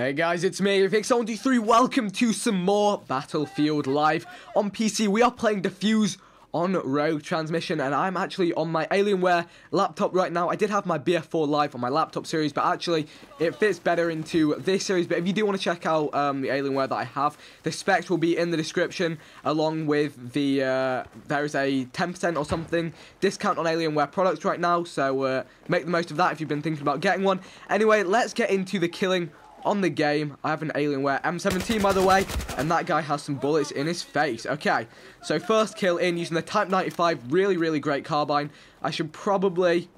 Hey guys, it's me, Vikkstar123. Welcome to some more Battlefield Live on PC. We are playing Defuse on Rogue Transmission, and I'm actually on my Alienware laptop right now. I did have my BF4 Live on my laptop series, but actually it fits better into this series. But if you do want to check out um, the Alienware that I have, the specs will be in the description, along with the, uh, there is a 10% or something discount on Alienware products right now, so uh, make the most of that if you've been thinking about getting one. Anyway, let's get into the killing on the game. I have an Alienware M17, by the way, and that guy has some bullets in his face. Okay, so first kill in using the Type 95, really, really great carbine. I should probably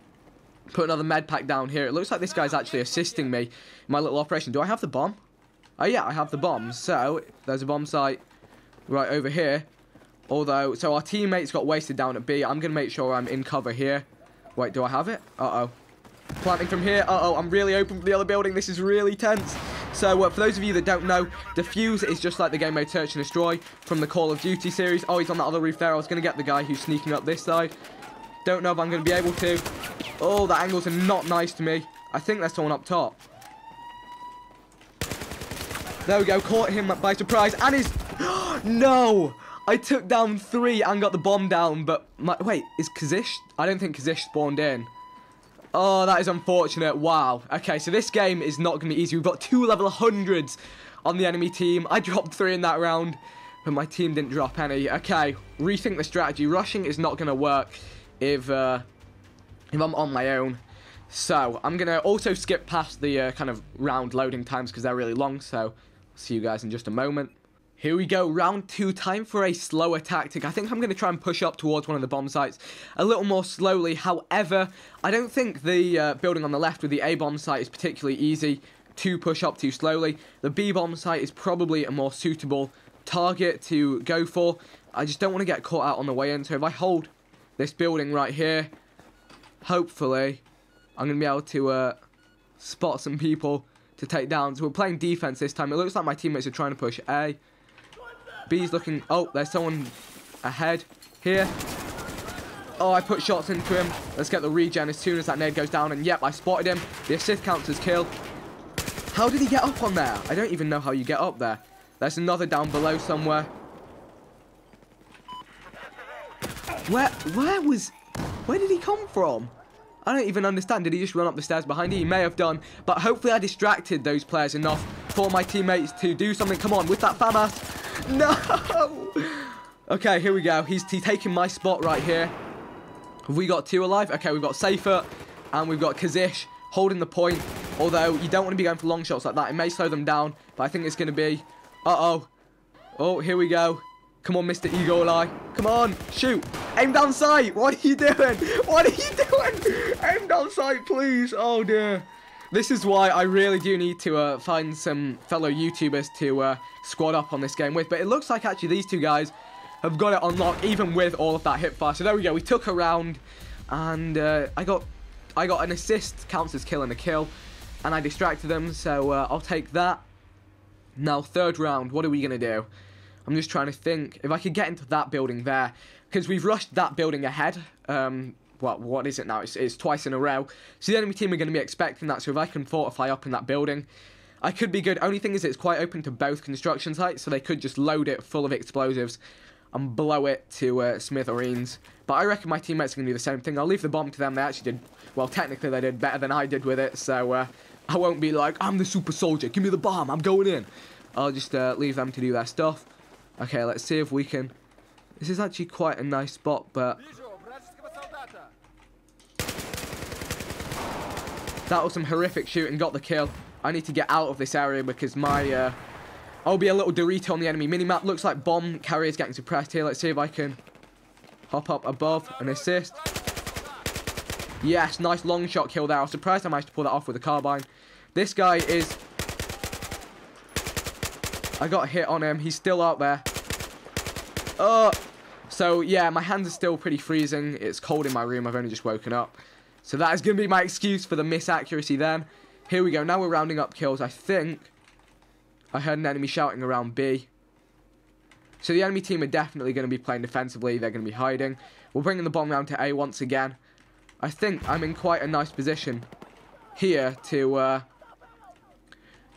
put another med pack down here. It looks like this guy's actually assisting me in my little operation. Do I have the bomb? Oh, yeah, I have the bomb. So, there's a bomb site right over here. Although, so our teammates got wasted down at B. I'm going to make sure I'm in cover here. Wait, do I have it? Uh-oh. Planting from here. Uh-oh, I'm really open for the other building. This is really tense. So, uh, for those of you that don't know, Defuse is just like the game mode Search and Destroy from the Call of Duty series. Oh, he's on that other roof there. I was going to get the guy who's sneaking up this side. Don't know if I'm going to be able to. Oh, the angles are not nice to me. I think there's someone up top. There we go. Caught him by surprise. And he's... no! I took down three and got the bomb down, but... My... Wait, is Kazish... I don't think Kazish spawned in. Oh, that is unfortunate. Wow. Okay, so this game is not going to be easy. We've got two level 100s on the enemy team. I dropped three in that round, but my team didn't drop any. Okay, rethink the strategy. Rushing is not going to work if, uh, if I'm on my own. So, I'm going to also skip past the uh, kind of round loading times because they're really long. So, see you guys in just a moment. Here we go, round two, time for a slower tactic. I think I'm going to try and push up towards one of the bomb sites a little more slowly. However, I don't think the uh, building on the left with the A bomb site is particularly easy to push up too slowly. The B bomb site is probably a more suitable target to go for. I just don't want to get caught out on the way in. So if I hold this building right here, hopefully I'm going to be able to uh, spot some people to take down. So we're playing defense this time. It looks like my teammates are trying to push A. B's looking... Oh, there's someone ahead here. Oh, I put shots into him. Let's get the regen as soon as that nade goes down. And yep, I spotted him. The assist counts as kill. How did he get up on there? I don't even know how you get up there. There's another down below somewhere. Where, where was... Where did he come from? I don't even understand. Did he just run up the stairs behind you? He may have done. But hopefully I distracted those players enough for my teammates to do something. Come on, with that FAMAS. No! Okay, here we go. He's, he's taking my spot right here. Have we got two alive? Okay, we've got Safer and we've got Kazish holding the point. Although, you don't want to be going for long shots like that. It may slow them down, but I think it's going to be... Uh-oh. Oh, here we go. Come on, Mr. Eagle Eye. Come on, shoot. Aim down sight. What are you doing? What are you doing? Aim down sight, please. Oh, dear. This is why I really do need to uh, find some fellow YouTubers to uh, squad up on this game with. But it looks like actually these two guys have got it unlocked even with all of that hip fire. So there we go. We took a round and uh, I got I got an assist, counts as kill and a kill. And I distracted them, so uh, I'll take that. Now, third round, what are we going to do? I'm just trying to think. If I could get into that building there, because we've rushed that building ahead. Um, what what is it now? It's, it's twice in a row. So the enemy team are going to be expecting that. So if I can fortify up in that building, I could be good. Only thing is it's quite open to both construction sites, so they could just load it full of explosives and blow it to uh, smithereens. But I reckon my teammates are going to do the same thing. I'll leave the bomb to them. They actually did, well, technically they did better than I did with it. So uh, I won't be like, I'm the super soldier. Give me the bomb. I'm going in. I'll just uh, leave them to do their stuff. Okay, let's see if we can... This is actually quite a nice spot, but That was some horrific shooting, got the kill. I need to get out of this area because my... Uh, I'll be a little Dorito on the enemy minimap. Looks like bomb carriers getting suppressed here. Let's see if I can hop up above and assist. Yes, nice long shot kill there. I was surprised I managed to pull that off with a carbine. This guy is... I got hit on him. He's still out there. Oh, so yeah, my hands are still pretty freezing. It's cold in my room. I've only just woken up. So that is going to be my excuse for the miss accuracy then. Here we go. Now we're rounding up kills. I think I heard an enemy shouting around B. So the enemy team are definitely going to be playing defensively. They're going to be hiding. We're bringing the bomb round to A once again. I think I'm in quite a nice position here to uh,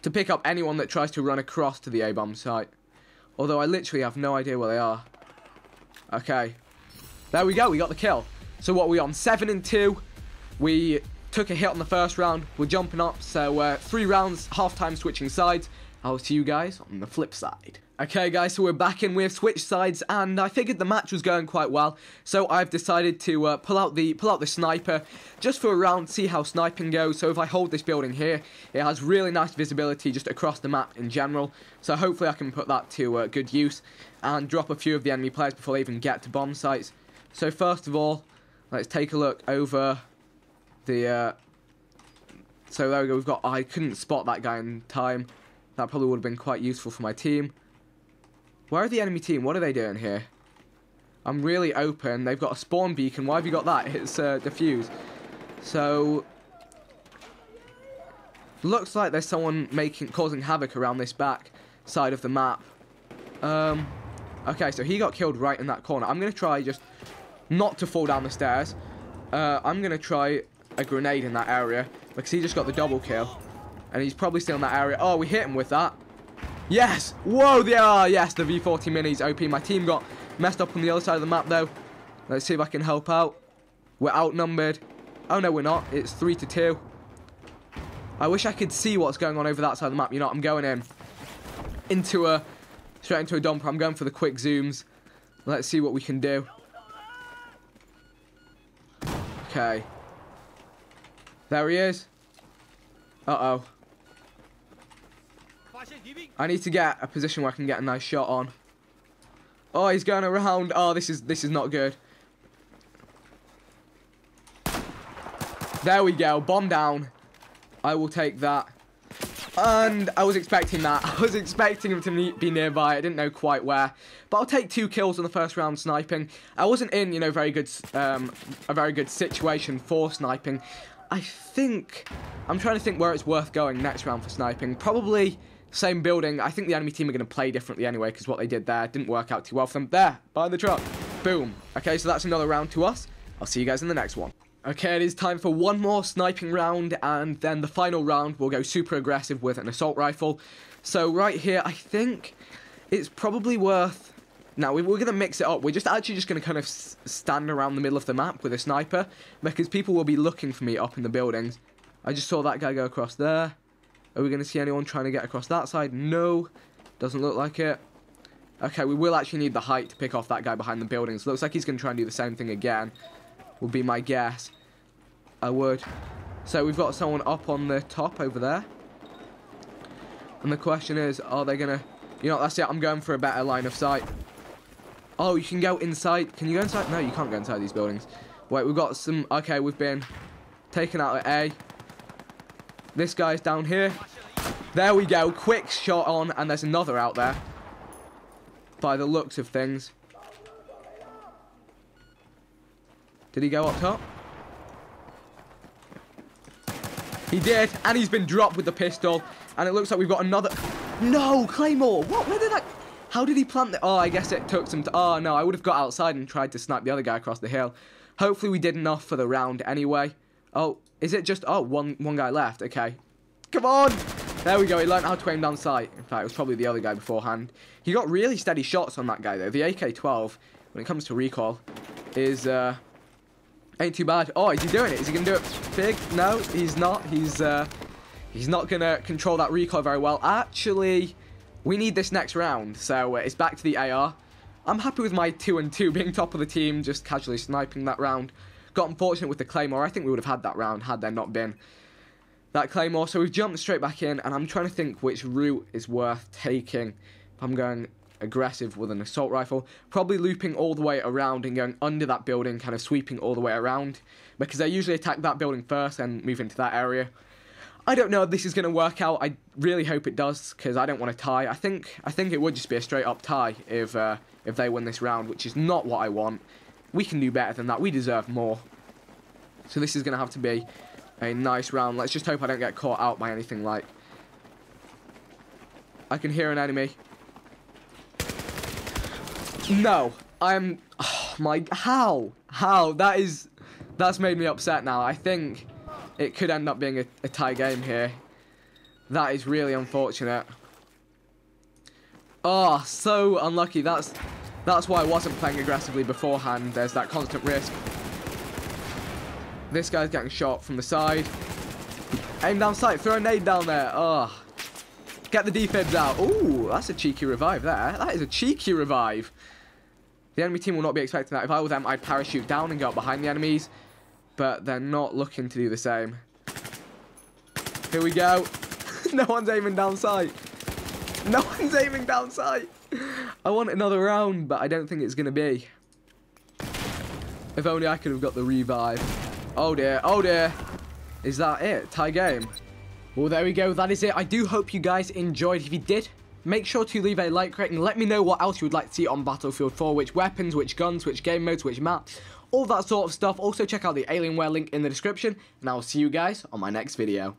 to pick up anyone that tries to run across to the A-bomb site. Although I literally have no idea where they are. Okay. There we go, we got the kill. So what are we on? 7 and 2. We took a hit on the first round. We're jumping up. So uh, three rounds, half time switching sides. I'll see you guys on the flip side. Okay guys, so we're back in, we've switched sides and I figured the match was going quite well. So I've decided to uh, pull out the pull out the sniper just for a round, see how sniping goes. So if I hold this building here, it has really nice visibility just across the map in general. So hopefully I can put that to uh, good use and drop a few of the enemy players before they even get to bomb sites. So first of all, let's take a look over the... Uh, so there we go, we've got... I couldn't spot that guy in time. That probably would have been quite useful for my team. Where are the enemy team? What are they doing here? I'm really open. They've got a spawn beacon. Why have you got that? It's uh, defuse. So, looks like there's someone making causing havoc around this back side of the map. Um, okay, so he got killed right in that corner. I'm gonna try just not to fall down the stairs. Uh, I'm gonna try a grenade in that area because he just got the double kill, and he's probably still in that area. Oh, we hit him with that. Yes! Whoa, they are! Ah, yes, the V40 Mini's OP. My team got messed up on the other side of the map, though. Let's see if I can help out. We're outnumbered. Oh, no, we're not. It's 3 to 2. I wish I could see what's going on over that side of the map. You know what? I'm going in. Into a... Straight into a dumper. I'm going for the quick zooms. Let's see what we can do. Okay. There he is. Uh-oh. I need to get a position where I can get a nice shot on. Oh, he's going around. Oh, this is this is not good. There we go. Bomb down. I will take that. And I was expecting that. I was expecting him to be nearby. I didn't know quite where. But I'll take two kills on the first round sniping. I wasn't in, you know, very good, um, a very good situation for sniping. I think, I'm trying to think where it's worth going next round for sniping. Probably same building. I think the enemy team are going to play differently anyway because what they did there didn't work out too well for them. There, behind the truck. Boom. Okay, so that's another round to us. I'll see you guys in the next one. Okay, it is time for one more sniping round, and then the final round will go super aggressive with an assault rifle. So right here, I think it's probably worth... Now, we're going to mix it up. We're just actually just going to kind of stand around the middle of the map with a sniper, because people will be looking for me up in the buildings. I just saw that guy go across there. Are we going to see anyone trying to get across that side? No. Doesn't look like it. Okay, we will actually need the height to pick off that guy behind the buildings. Looks like he's going to try and do the same thing again. Would be my guess. I would. So we've got someone up on the top over there. And the question is, are they going to... You know, that's it. I'm going for a better line of sight. Oh, you can go inside. Can you go inside? No, you can't go inside these buildings. Wait, we've got some... Okay, we've been taken out at A. This guy's down here. There we go. Quick shot on, and there's another out there. By the looks of things. Did he go up top? He did, and he's been dropped with the pistol. And it looks like we've got another... No, Claymore! What? Where did that... How did he plant the... Oh, I guess it took some... Oh, no, I would have got outside and tried to snipe the other guy across the hill. Hopefully we did enough for the round anyway. Oh, is it just... Oh, one, one guy left. Okay. Come on! There we go. He learned how to aim down sight. In fact, it was probably the other guy beforehand. He got really steady shots on that guy, though. The AK-12, when it comes to recoil, is... Uh, ain't too bad. Oh, is he doing it? Is he going to do it big? No, he's not. He's... Uh, he's not going to control that recoil very well. Actually, we need this next round. So, uh, it's back to the AR. I'm happy with my 2 and 2 being top of the team, just casually sniping that round. Got unfortunate with the Claymore. I think we would have had that round had there not been that Claymore. So we've jumped straight back in, and I'm trying to think which route is worth taking. If I'm going aggressive with an assault rifle, probably looping all the way around and going under that building, kind of sweeping all the way around, because they usually attack that building first and move into that area. I don't know if this is going to work out. I really hope it does, because I don't want to tie. I think I think it would just be a straight up tie if uh, if they win this round, which is not what I want. We can do better than that. We deserve more. So this is going to have to be a nice round. Let's just hope I don't get caught out by anything like... I can hear an enemy. No. I'm... Oh my... How? How? That is... That's made me upset now. I think it could end up being a, a tie game here. That is really unfortunate. Oh, so unlucky. That's that's why I wasn't playing aggressively beforehand. There's that constant risk. This guy's getting shot from the side. Aim down sight. Throw a nade down there. Oh. Get the defibs out. Ooh, that's a cheeky revive there. That is a cheeky revive. The enemy team will not be expecting that. If I were them, I'd parachute down and go up behind the enemies. But they're not looking to do the same. Here we go. no one's aiming down sight. No one's aiming down sight. I want another round, but I don't think it's going to be. If only I could have got the revive. Oh dear, oh dear. Is that it? Tie game? Well, there we go. That is it. I do hope you guys enjoyed. If you did, make sure to leave a like rating. Let me know what else you would like to see on Battlefield 4. Which weapons, which guns, which game modes, which map. All that sort of stuff. Also, check out the Alienware link in the description. And I will see you guys on my next video.